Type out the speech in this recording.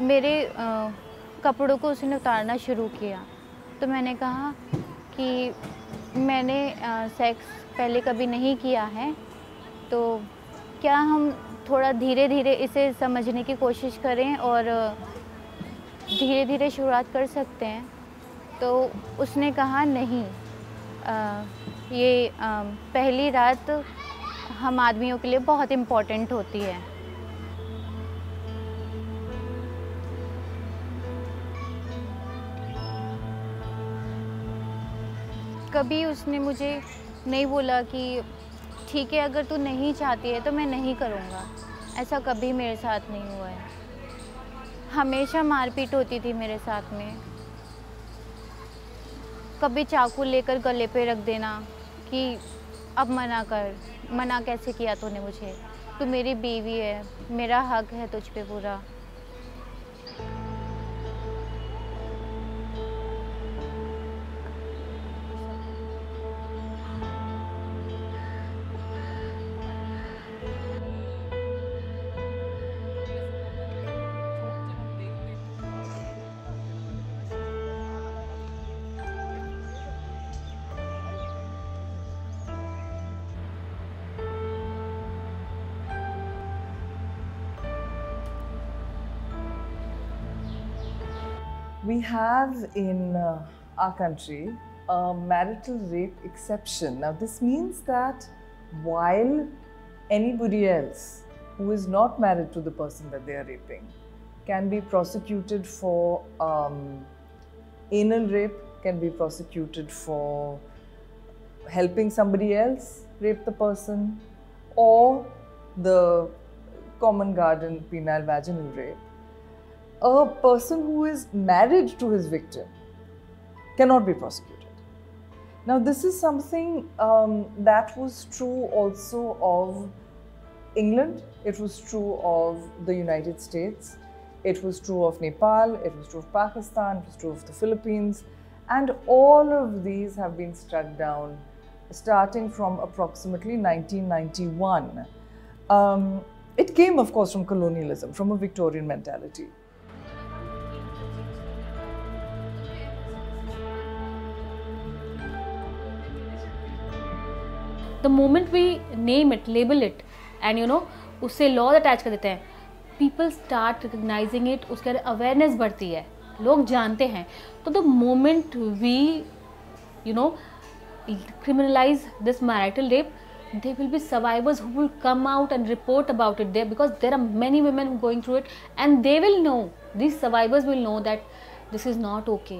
मेरे कपड़ों को उसने उतारना शुरू किया। तो मैंने कहा कि मैंने सेक्स पहले कभी नहीं किया है तो क्या हम थोड़ा धीरे धीरे इसे समझने की कोशिश करें और धीरे धीरे शुरुआत कर सकते हैं? तो उसने कहा नहीं आ, ये आ, पहली रात हम आदमियों के लिए बहुत इंपॉर्टेंट होती है। कभी उसने मुझे नहीं बोला कि, ठीक है, अगर तू नहीं चाहती है तो मैं नहीं करूँगा। ऐसा कभी मेरे साथ नहीं हुआ है। हमेशा मारपीट होती थी मेरे साथ में। कभी चाकू लेकर गले पे रख देना कि, अब मना कर, मना कैसे किया तूने मुझे? तू मेरी बीवी है, मेरा हक है तुझ पे पूरा। We have in uh, our country a marital rape exception. Now, this means that while anybody else who is not married to the person that they are raping can be prosecuted for um, anal rape, can be prosecuted for helping somebody else rape the person, or the common garden penile vaginal rape a person who is married to his victim cannot be prosecuted. Now, this is something um, that was true also of England, it was true of the United States, it was true of Nepal, it was true of Pakistan, it was true of the Philippines, and all of these have been struck down starting from approximately 1991. Um, it came, of course, from colonialism, from a Victorian mentality. The moment we name it label it and you know उससे laws attach कर देते हैं people start recognising it उसके अंदर awareness बढ़ती है, लोग जानते हैं। तो the moment we you know criminalize this marital rape they will be survivors who will come out and report about it there because there are many women going through it and they will know this survivors will know that this is not okay